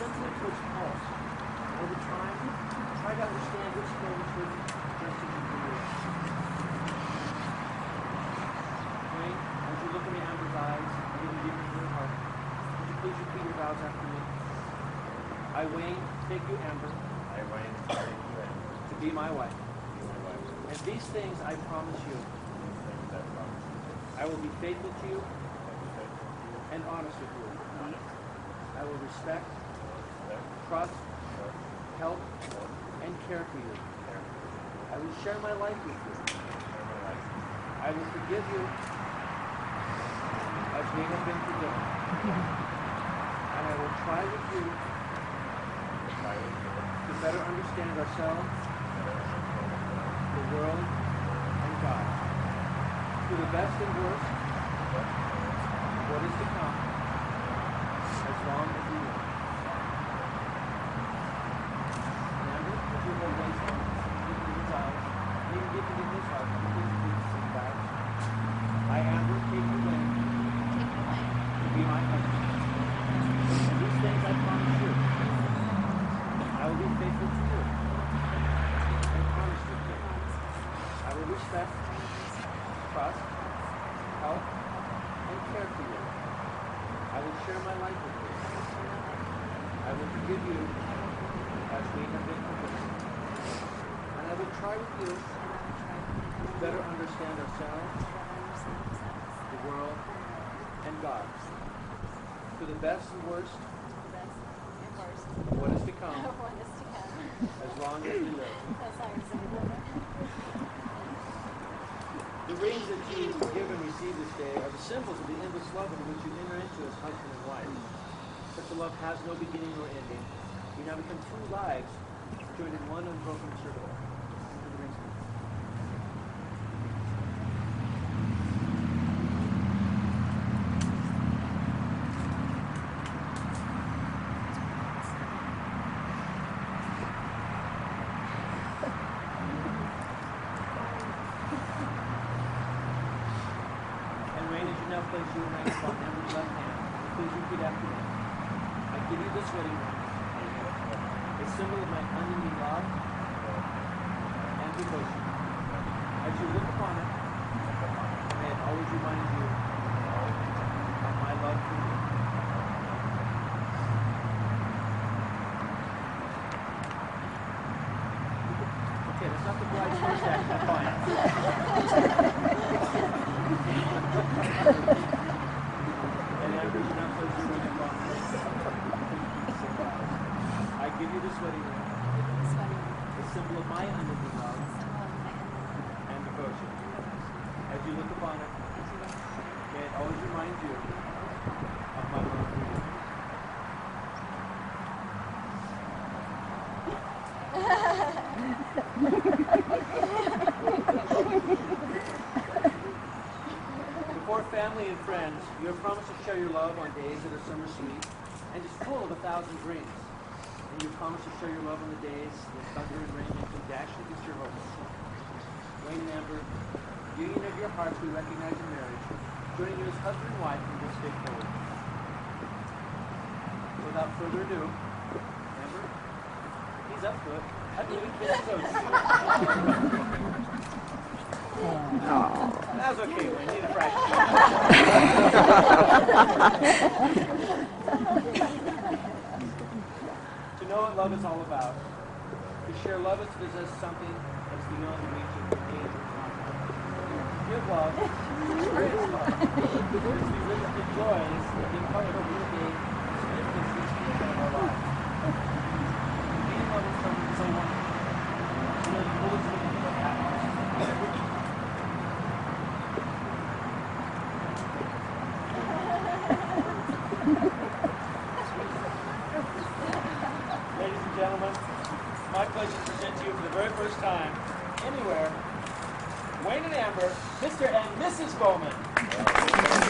sensitive to its pulse. Over time, try to understand which things would message you Okay, as you look in the Amber's eyes, I'm going to give you your heart. Would you please repeat your vows after me? I, Wayne, thank you, Amber. I, Wayne, thank you, Amber. To be my wife. Be my wife. And these things I promise you. I will be faithful to you and honest with you. I will respect trust, help, and care for you. I will share my life with you. I will forgive you as we have been forgiven. And I will try with you to better understand ourselves, the world, and God. To the best and worst, what is to come, as long as we live. Remember, if you hold these hands, look into his eyes, and even deep into his heart, and please do the same back. I, Amber, take you in Take it away. to be my husband. And these things I promise you. I will be faithful to you and honest with you. I will respect, trust, help, and care for you. I will share my life with you. I will forgive you as we have been forgiven. And I will try with you to better understand ourselves, the world, and God. For the best and worst, what is to come, as long as we live. The rings that you receive this day are the symbols of the endless love in which you enter into as husband and wife. Such a love has no beginning nor ending. You now become two lives joined in one unbroken circle. Wayne, as you now your ring upon Amber's left hand, please repeat after me. I give you this wedding ring, a symbol of my unending love and devotion. As you look upon it, may it always remind you of my love for you. Okay, that's not the bride's first act, that's fine. And Amber, you now place your ring upon me. I give you this wedding ring, a symbol of my unending love and devotion. As you look upon it, may it always remind you of my love for you. Before family and friends, you have promised to share your love on days that are summer sweet and just full of a thousand dreams. And you have promised to share your love on the days when thunder and rain make you dash against your hopes. Wayne and Amber, union of your hearts we recognize in marriage, joining you as husband and wife from this day forward. Without further ado, Amber, he's up to it. I believe he can That's okay. You need practice. to know what love is all about. To share love is to possess something that's beyond the reach of time. Give love, experience love. It's to be witness the joys that color to your day, significance each of our lives. To be in love with someone so wonderful. To know the fullest meaning of happiness. Ladies and gentlemen, my pleasure to present to you for the very first time, anywhere, Wayne and Amber, Mr. and Mrs. Bowman.